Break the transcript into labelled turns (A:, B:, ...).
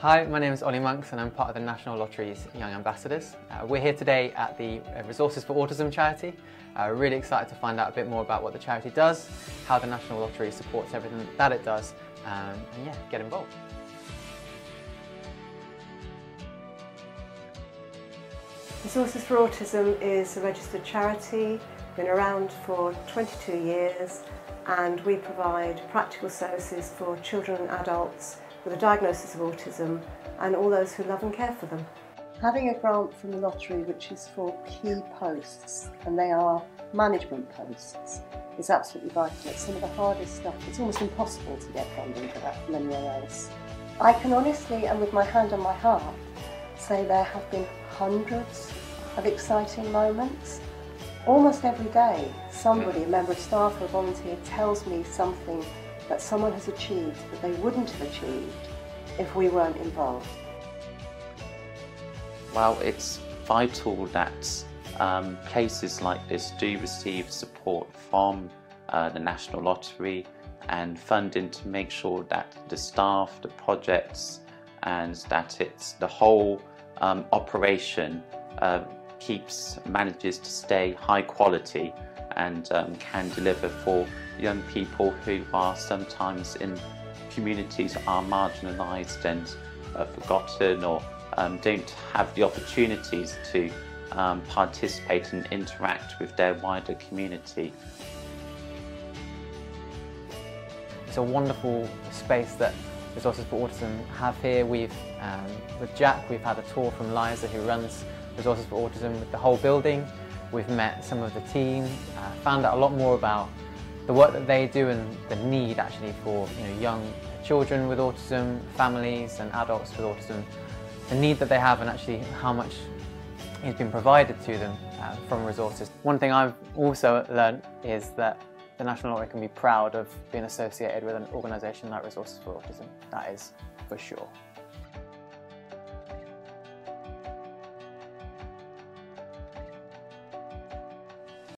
A: Hi, my name is Oli Monks and I'm part of the National Lottery's Young Ambassadors. Uh, we're here today at the uh, Resources for Autism charity. Uh, really excited to find out a bit more about what the charity does, how the National Lottery supports everything that it does, um, and yeah, get involved.
B: Resources for Autism is a registered charity, been around for 22 years and we provide practical services for children and adults with a diagnosis of autism and all those who love and care for them.
C: Having a grant from the lottery which is for key posts and they are management posts is absolutely vital. It's some of the hardest stuff. It's almost impossible to get funding for that from anywhere else. I can honestly and with my hand on my heart say there have been hundreds of exciting moments. Almost every day somebody, a member of staff or a volunteer tells me something that someone has achieved that they wouldn't have achieved if we weren't involved?
D: Well, it's vital that um, places like this do receive support from uh, the National Lottery and funding to make sure that the staff, the projects and that it's the whole um, operation uh, keeps manages to stay high quality and um, can deliver for young people who are sometimes in communities are marginalised and uh, forgotten or um, don't have the opportunities to um, participate and interact with their wider community.
A: It's a wonderful space that Resources for Autism have here. We've, um, with Jack, we've had a tour from Liza who runs Resources for Autism with the whole building. We've met some of the team, uh, found out a lot more about the work that they do and the need actually for you know, young children with autism, families and adults with autism, the need that they have and actually how much has been provided to them uh, from resources. One thing I've also learned is that the National Lottery can be proud of being associated with an organisation like Resources for Autism. That is for sure.